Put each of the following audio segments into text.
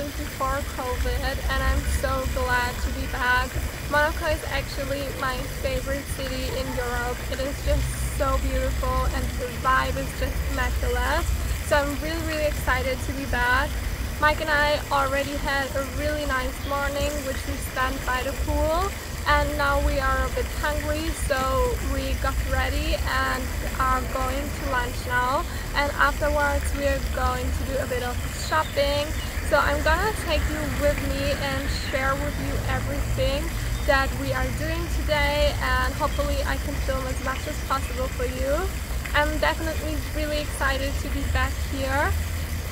since before COVID and I'm so glad to be back. Monaco is actually my favorite city in Europe. It is just so beautiful and the vibe is just immaculate. So I'm really really excited to be back. Mike and I already had a really nice morning which we spent by the pool and now we are a bit hungry so we got ready and are going to lunch now and afterwards we are going to do a bit of shopping so I'm gonna take you with me and share with you everything that we are doing today and hopefully I can film as much as possible for you I'm definitely really excited to be back here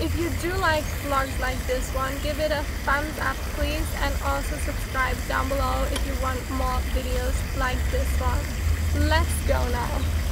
if you do like vlogs like this one, give it a thumbs up please and also subscribe down below if you want more videos like this one. Let's go now!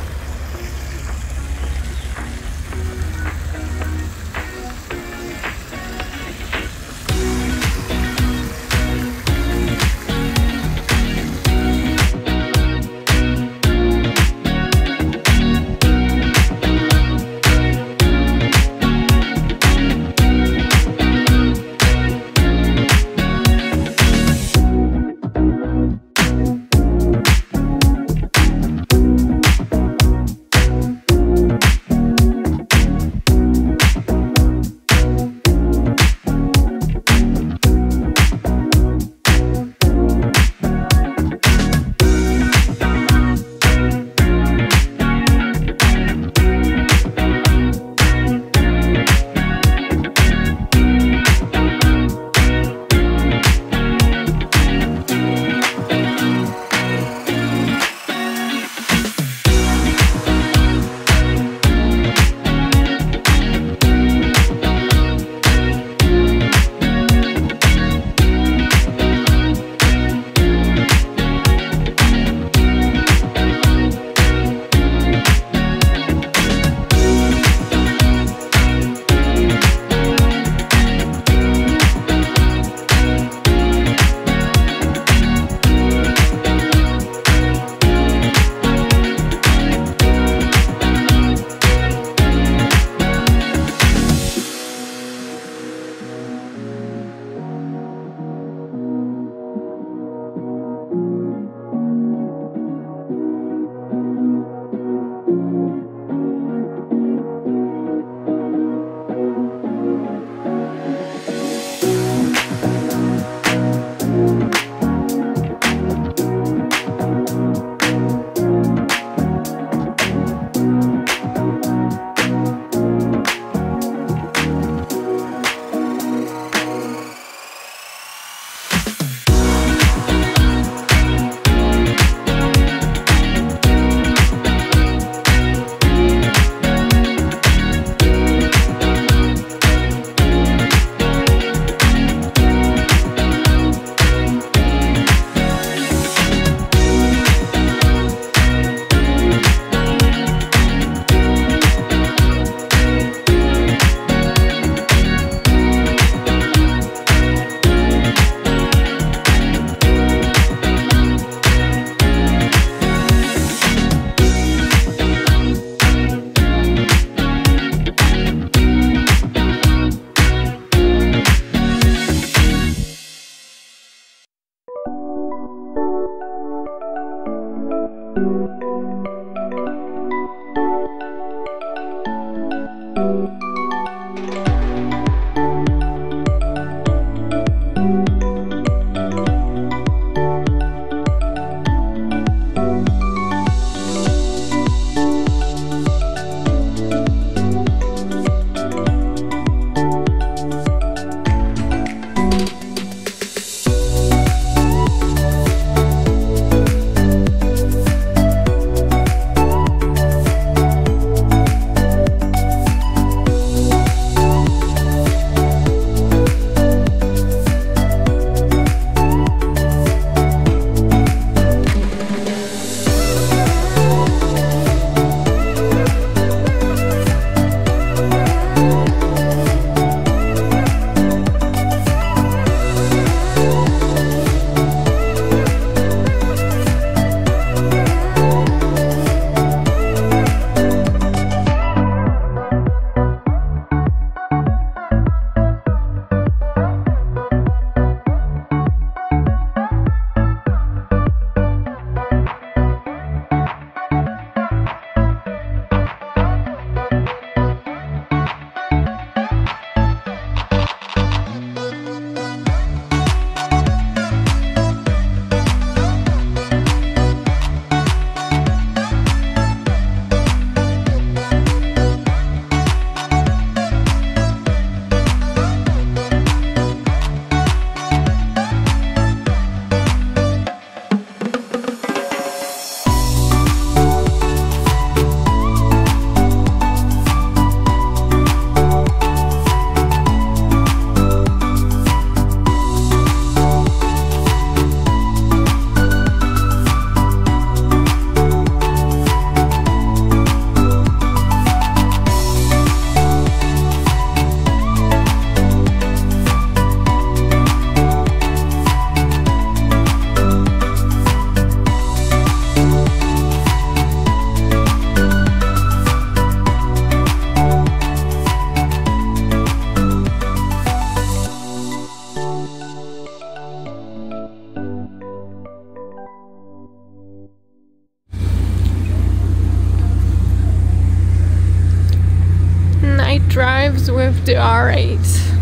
Drives with the R8.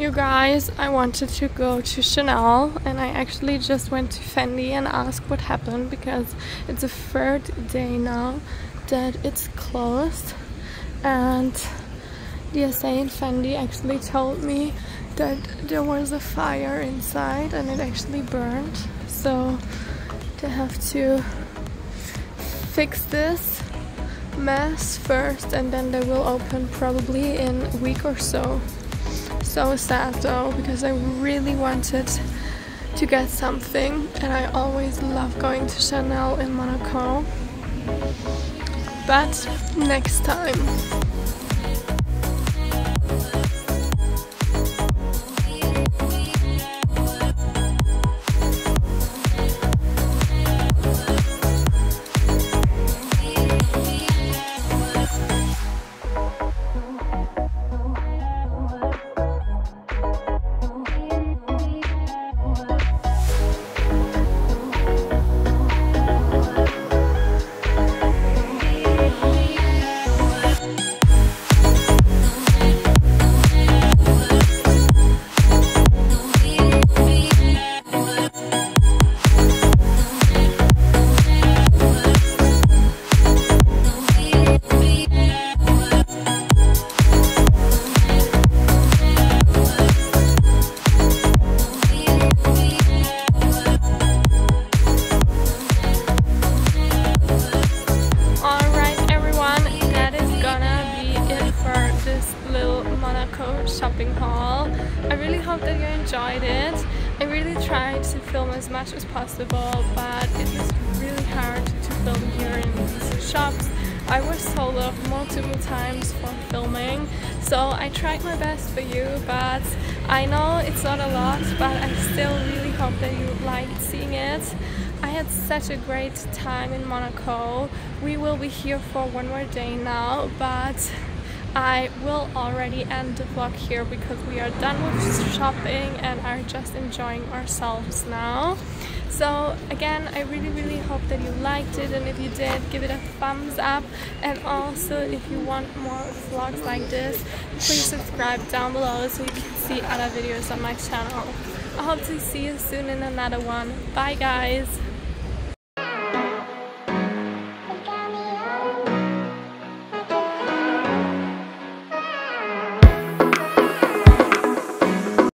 You guys, I wanted to go to Chanel and I actually just went to Fendi and asked what happened because it's the third day now that it's closed. And DSA and Fendi actually told me that there was a fire inside and it actually burned. So they have to fix this mess first and then they will open probably in a week or so so sad though because I really wanted to get something and I always love going to Chanel in Monaco. But next time as much as possible, but it was really hard to film here in these shops. I was off multiple times for filming, so I tried my best for you, but I know it's not a lot, but I still really hope that you liked seeing it. I had such a great time in Monaco. We will be here for one more day now, but I will already end the vlog here because we are done with shopping and are just enjoying ourselves now. So again, I really really hope that you liked it and if you did, give it a thumbs up and also if you want more vlogs like this, please subscribe down below so you can see other videos on my channel. I hope to see you soon in another one. Bye guys!